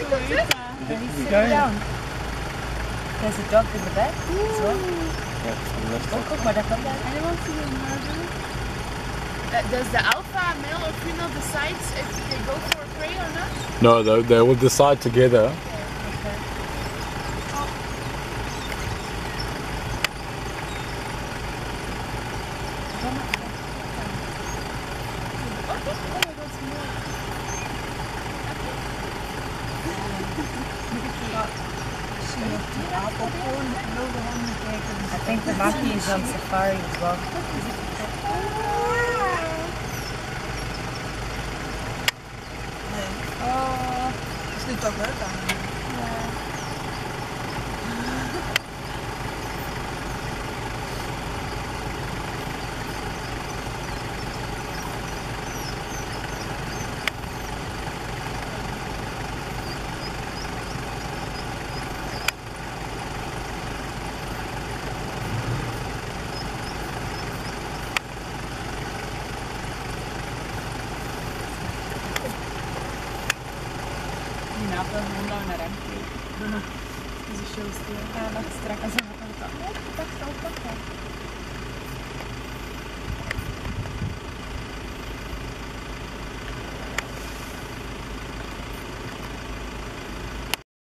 And he's sitting down. There's a dog in the bed as well. Oh, guck mal, da kommt er. Uh, does the alpha male or female decides if they go for prey or not? No, they, they will decide together. I think the monkey is on safari as well. is nu toch nějaký nápad, on dal na ramky. Zjišťuju z strach, straka za to.